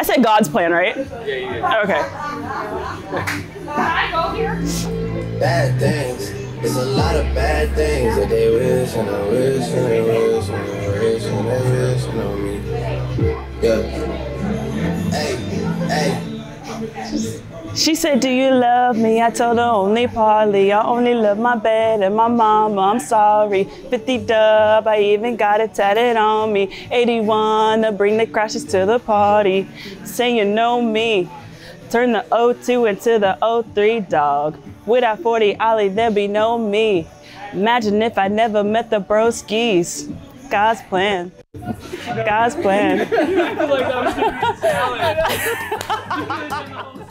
I said God's plan, right? Yeah, you did. Okay. bad things. It's a lot of bad things that they wish and I wish and they wish and they wish and they wish on me. Yeah. Hey, hey. She said, Do you love me? I told her only partly. I only love my bed and my mama. I'm sorry. 50 dub, I even got it tatted on me. 81 to bring the crashes to the party. Say you know me. Turn the 02 into the 03 dog. Without 40 Ollie, there be no me. Imagine if I never met the broskies. God's plan. God's plan. I feel like